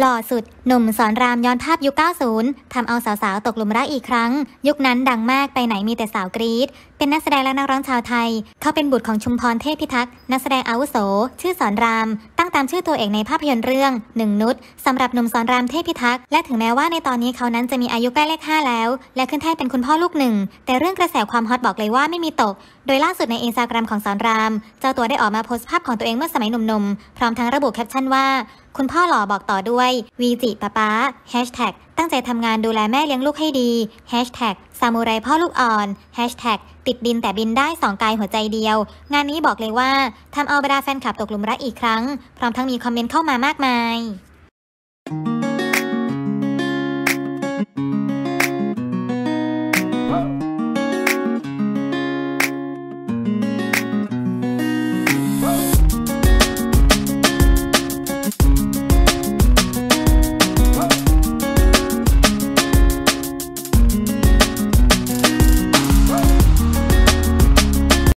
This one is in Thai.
หล่อสุด หนุ่มสอนรามย้อนภาพยุค 90 ทำเอาสาวๆ ตกหลุมรักอีกครั้ง ยุคนั้นดังมากไปไหนมีแต่สาวกรี๊ดเป็นนักแสดงและนักร้องชาวไทย เขาเป็นบุตรของชุมพรเทพพิทักษ์ นักแสดงอาวุโส ชื่อสอนราม ตั้งตามชื่อตัวเอกในภาพยนตร์เรื่องหนึ่งนุษสำหรับหนุ่มสอนรามเทพพิทักษ์ และถึงแม้ว่าในตอนนี้เขานั้นจะมีอายุใกล้เลข5แล้ว และขึ้นแท่นเป็นคุณพ่อลูกหนึ่ง แต่เรื่องกระแสความฮอตบอกเลยว่าไม่มีตก โดยล่าสุดในอินสตาแกรมของสอนราม เจ้าตัวได้ออกมาโพสต์ภาพของตัวเองเมื่อสมัยหนุ่มๆ พร้อมทั้งระบุแคปชั่นว่า คุณพ่อหล่อบอกต่อด้วยวีจิป้าป้าแฮชแท็กตั้งใจทำงานดูแลแม่เลี้ยงลูกให้ดีแฮชแท็กซามูไรพ่อลูกอ่อนแฮชแท็กติดดินแต่บินได้สองกายหัวใจเดียว งานนี้บอกเลยว่าทำเอาบรรดาแฟนคลับตกหลุมรักอีกครั้ง พร้อมทั้งมีคอมเมนต์เข้ามามากมาย